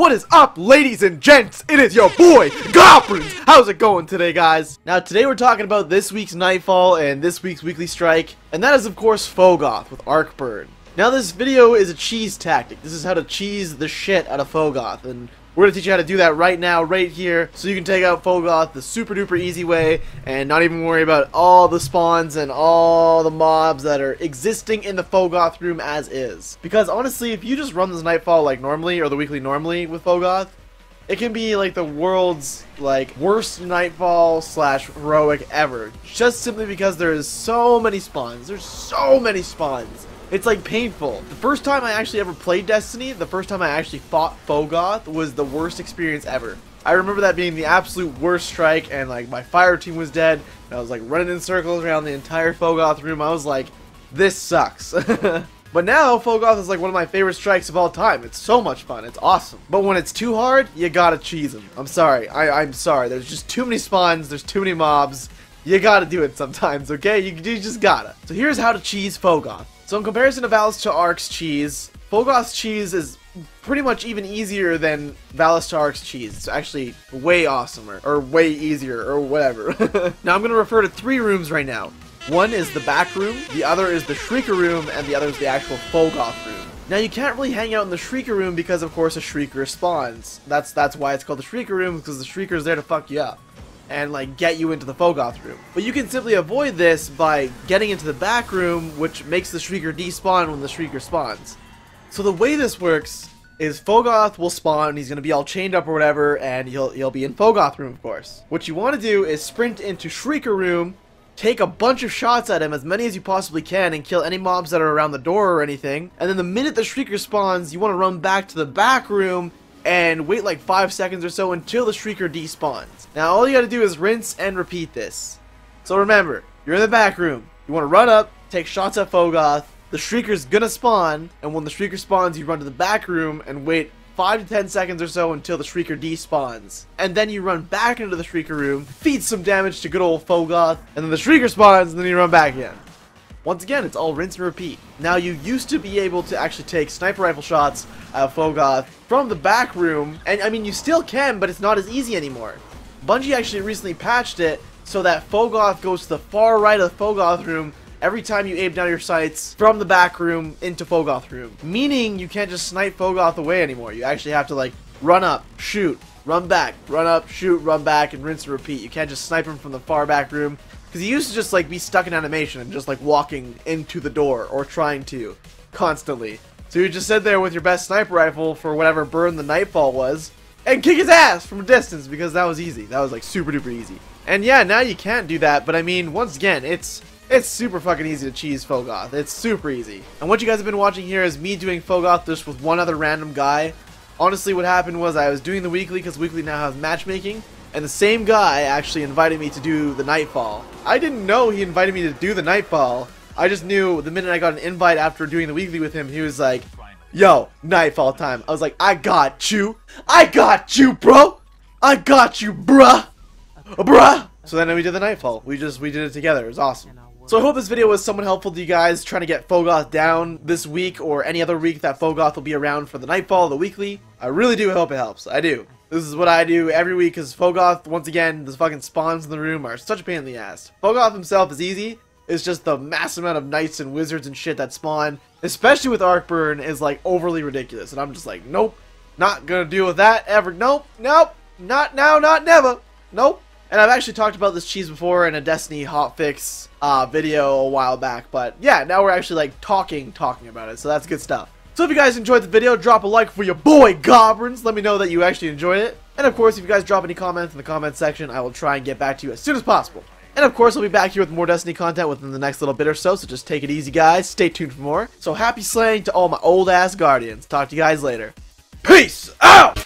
What is up, ladies and gents? It is your boy, Goblins! How's it going today, guys? Now, today we're talking about this week's Nightfall and this week's Weekly Strike, and that is, of course, Phogoth with Arcburn. Now, this video is a cheese tactic. This is how to cheese the shit out of Phogoth, and we're going to teach you how to do that right now, right here, so you can take out Phogoth the super duper easy way and not even worry about all the spawns and all the mobs that are existing in the Phogoth room as is. Because honestly, if you just run this Nightfall like normally, or the weekly normally with Phogoth, it can be like the world's like worst nightfall slash heroic ever. Just simply because there's so many spawns. There's so many spawns it's like painful. The first time I actually ever played Destiny, the first time I actually fought Phogoth was the worst experience ever. I remember that being the absolute worst strike and like my fire team was dead and I was like running in circles around the entire Phogoth room. I was like, this sucks. But now, Phogoth is like one of my favorite strikes of all time. It's so much fun. It's awesome. But when it's too hard, you gotta cheese them. I'm sorry. I, I'm sorry. There's just too many spawns. There's too many mobs. You gotta do it sometimes, okay? You, you just gotta. So here's how to cheese Phogoth. So in comparison to Valus Ta'aurc's cheese, Phogoth's cheese is pretty much even easier than Valus Ta'aurc's cheese. It's actually way awesomer, or way easier, or whatever. now I'm going to refer to three rooms right now. One is the back room, the other is the Shrieker room, and the other is the actual Phogoth room. Now you can't really hang out in the Shrieker room because of course a Shrieker spawns. That's that's why it's called the Shrieker room, because the Shrieker is there to fuck you up and like get you into the Phogoth room. But you can simply avoid this by getting into the back room, which makes the Shrieker despawn when the Shrieker spawns. So the way this works is Phogoth will spawn, and he's gonna be all chained up or whatever, and he'll he'll be in Phogoth room, of course. What you want to do is sprint into Shrieker room, take a bunch of shots at him, as many as you possibly can, and kill any mobs that are around the door or anything. And then the minute the Shrieker spawns, you want to run back to the back room and wait like 5 seconds or so until the Shrieker despawns. Now all you gotta do is rinse and repeat this. So remember, you're in the back room, you want to run up, take shots at Phogoth, the Shrieker's gonna spawn, and when the Shrieker spawns you run to the back room and wait 5 to 10 seconds or so until the Shrieker despawns. And then you run back into the Shrieker room, feed some damage to good old Phogoth, and then the Shrieker spawns, and then you run back again. Once again, it's all rinse and repeat. Now, you used to be able to actually take sniper rifle shots at Phogoth from the back room, and I mean, you still can, but it's not as easy anymore. Bungie actually recently patched it so that Phogoth goes to the far right of the Phogoth room every time you aim down your sights from the back room into Phogoth room. Meaning you can't just snipe Phogoth away anymore. You actually have to like run up, shoot, run back, run up, shoot, run back, and rinse and repeat. You can't just snipe him from the far back room. Because he used to just like be stuck in animation and just like walking into the door or trying to constantly. So you just sit there with your best sniper rifle for whatever burn the nightfall was and kick his ass from a distance because that was easy. That was like super duper easy. And yeah, now you can't do that, but I mean, once again, it's it's super fucking easy to cheese Phogoth. It's super easy. And what you guys have been watching here is me doing Phogoth just with one other random guy. Honestly, what happened was I was doing the weekly because weekly now has matchmaking, and the same guy actually invited me to do the Nightfall. I didn't know he invited me to do the Nightfall. I just knew the minute I got an invite after doing the weekly with him, he was like, Yo, Nightfall time. I was like, I got you. I got you, bro. I got you, bruh. Bruh. So then we did the Nightfall. We just, we did it together. It was awesome. So I hope this video was somewhat helpful to you guys trying to get Phogoth down this week or any other week that Phogoth will be around for the Nightfall, the weekly. I really do hope it helps. I do. This is what I do every week because Phogoth, once again, the fucking spawns in the room are such a pain in the ass. Phogoth himself is easy. It's just the mass amount of knights and wizards and shit that spawn, especially with Arcburn, is like overly ridiculous. And I'm just like, nope, not gonna deal with that ever. Nope, nope, not now, not never. Nope. And I've actually talked about this cheese before in a Destiny hotfix uh, video a while back. But yeah, now we're actually like talking, talking about it. So that's good stuff. So if you guys enjoyed the video, drop a like for your boy Goblins. Let me know that you actually enjoyed it. And of course, if you guys drop any comments in the comment section, I will try and get back to you as soon as possible. And of course, I'll be back here with more Destiny content within the next little bit or so, so just take it easy, guys. Stay tuned for more. So happy slaying to all my old-ass Guardians. Talk to you guys later. Peace out!